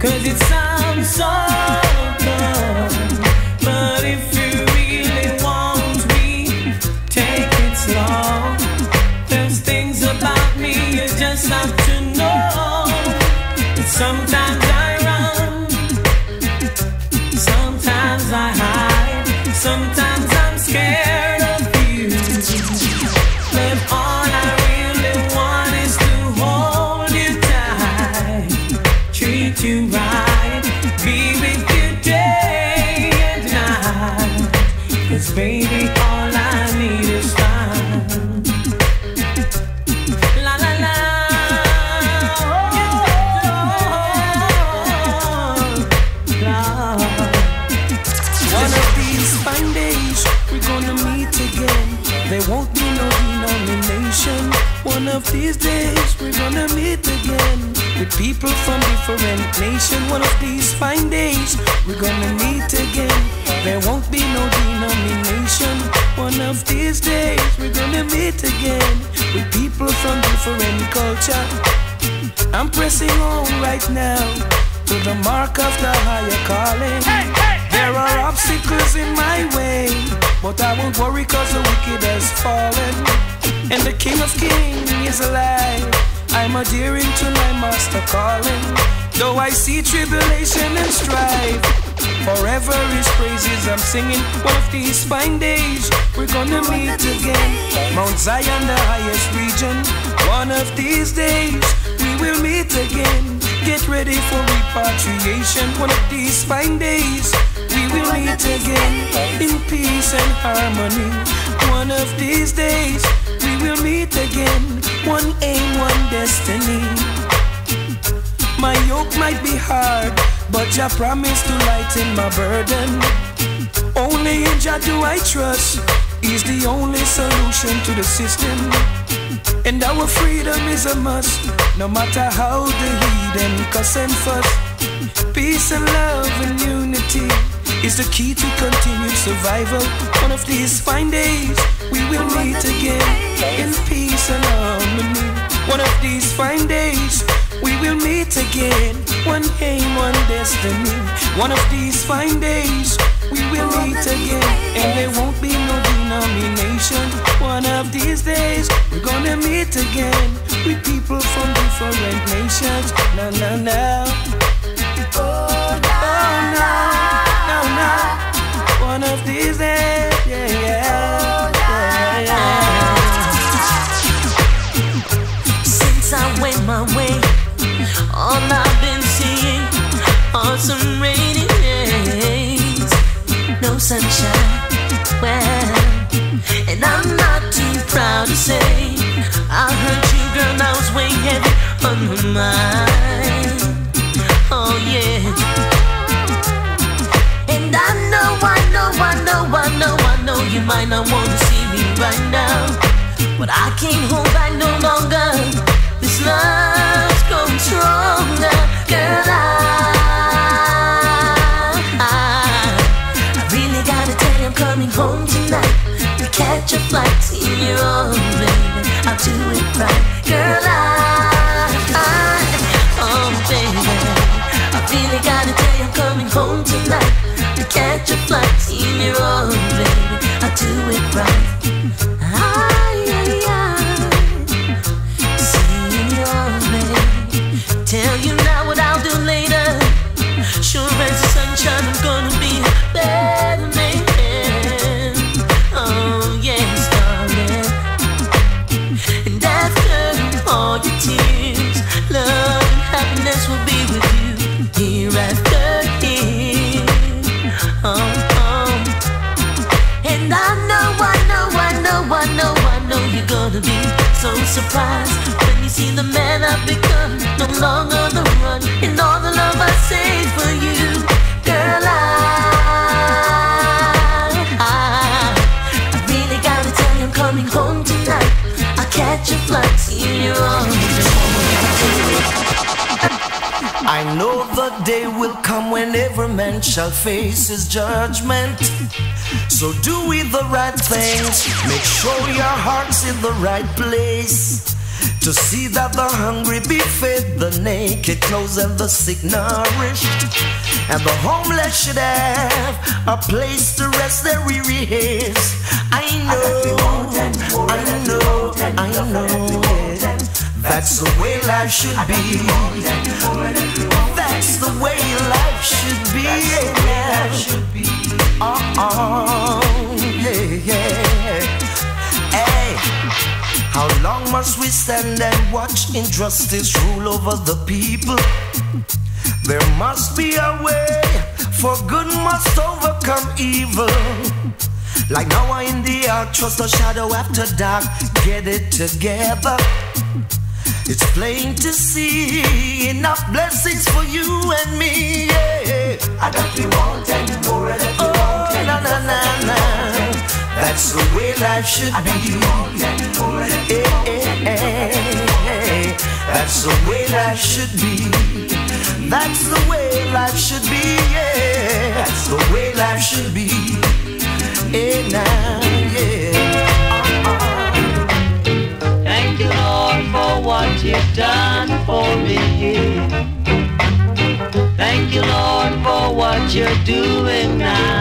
Cause it sounds so Cause baby, all I need is time. La la la. Oh, love. One of these fine days, we're gonna meet again. Won't one of these days we're gonna meet again with people from different nations. One of these fine days we're gonna meet again. There won't be no denomination. One of these days we're gonna meet again with people from different culture. I'm pressing on right now to the mark of the higher calling. There are obstacles in my way but I won't worry cause the wicked has fallen. And the King of Kings is alive. I'm adhering to my master calling. Though I see tribulation and strife. Forever his praises I'm singing. One of these fine days, we're gonna meet again. Mount Zion, the highest region. One of these days, we will meet again. Get ready for repatriation. One of these fine days we will meet again in peace and harmony. One of these days we will meet again. One aim, one destiny. My yoke might be hard, but Jah promised to lighten my burden. Only in Jah do I trust. He's the only solution to the system. And our freedom is a must, no matter how the heathen cuss and fuss. Peace and love and unity is the key to continued survival. One of these fine days, we will meet again in peace and harmony. One of these fine days, we will meet again. One aim, one destiny. One of these fine days, we will meet again. And there won't be no denomination. One of these days, we're gonna meet again with people from different nations. Na na na. might not want to see me right now. But I can't hold back no longer. tonight. And I know, I know, I know, I know, I know you're gonna be so surprised when you see the man I've become. No longer the run, and all the love I saved for you, girl. I. know the day will come when every man shall face his judgment. So do we the right things. Make sure your heart's in the right place. To see that the hungry be fed, the naked clothes, and the sick nourished. And the homeless should have a place to rest their weary heads. I know, I know, I know. That's the way life should be. That's the way life should be. Yeah. Uh-uh, yeah, yeah. Hey, how long must we stand and watch injustice rule over the people? There must be a way, for good must overcome evil. Like Noah in the ark, trust the shadow after dark, get it together. It's plain to see enough blessings for you and me. Yeah. I got you wanting more you oh, na, na, na, na. That's the way life should be. Yeah, yeah, That's the way life should be. That's the way life should be. Yeah, that's the way life should be. Done for me. Thank you, Lord, for what you're doing now.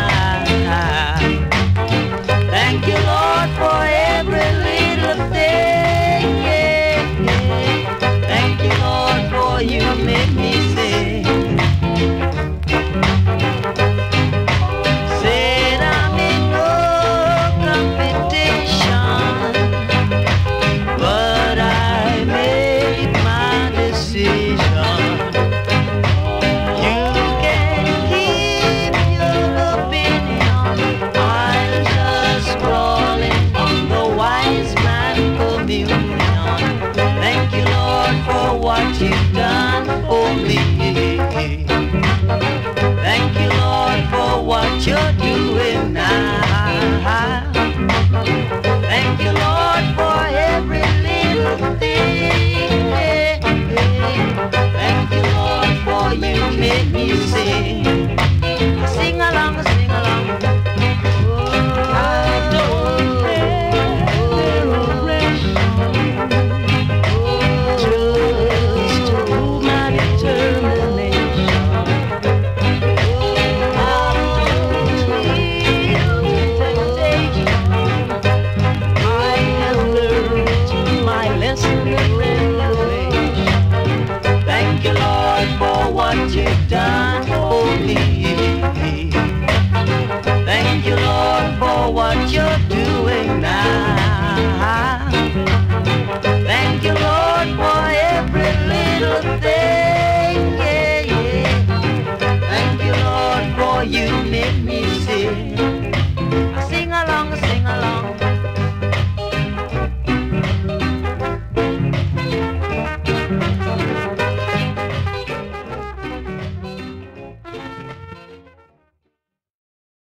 you make me sing, I sing along, I sing along.